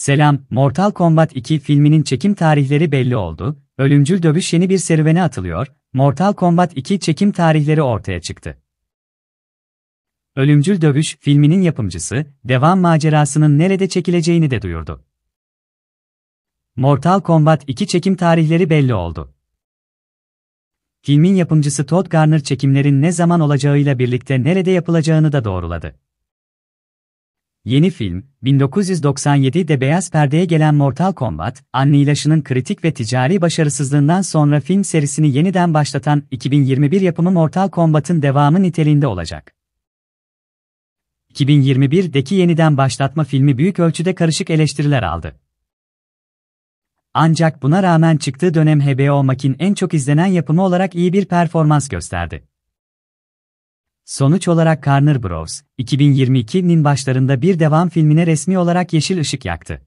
Selam, Mortal Kombat 2 filminin çekim tarihleri belli oldu, ölümcül dövüş yeni bir serüvene atılıyor, Mortal Kombat 2 çekim tarihleri ortaya çıktı. Ölümcül Dövüş filminin yapımcısı, devam macerasının nerede çekileceğini de duyurdu. Mortal Kombat 2 çekim tarihleri belli oldu. Filmin yapımcısı Todd Garner çekimlerin ne zaman olacağıyla birlikte nerede yapılacağını da doğruladı. Yeni film, 1997'de beyaz perdeye gelen Mortal Kombat, Annihilash'ının kritik ve ticari başarısızlığından sonra film serisini yeniden başlatan 2021 yapımı Mortal Kombat'ın devamı niteliğinde olacak. 2021'deki yeniden başlatma filmi büyük ölçüde karışık eleştiriler aldı. Ancak buna rağmen çıktığı dönem HBO Max'in en çok izlenen yapımı olarak iyi bir performans gösterdi. Sonuç olarak Warner Bros., 2022'nin başlarında bir devam filmine resmi olarak yeşil ışık yaktı.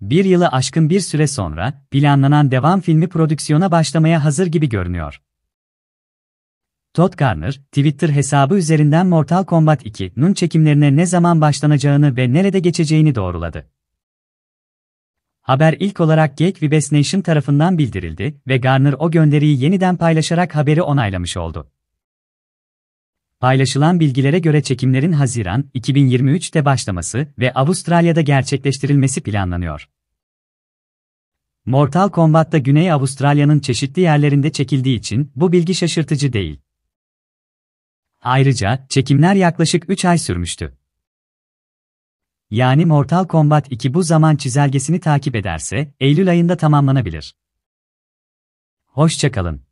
Bir yılı aşkın bir süre sonra, planlanan devam filmi prodüksiyona başlamaya hazır gibi görünüyor. Todd Garner, Twitter hesabı üzerinden Mortal Kombat 2'nun çekimlerine ne zaman başlanacağını ve nerede geçeceğini doğruladı. Haber ilk olarak Geek Vibes Nation tarafından bildirildi ve Garner o gönderiyi yeniden paylaşarak haberi onaylamış oldu. Paylaşılan bilgilere göre çekimlerin Haziran 2023'te başlaması ve Avustralya'da gerçekleştirilmesi planlanıyor. Mortal Kombat'ta Güney Avustralya'nın çeşitli yerlerinde çekildiği için bu bilgi şaşırtıcı değil. Ayrıca çekimler yaklaşık 3 ay sürmüştü. Yani Mortal Kombat 2 bu zaman çizelgesini takip ederse Eylül ayında tamamlanabilir. Hoşçakalın.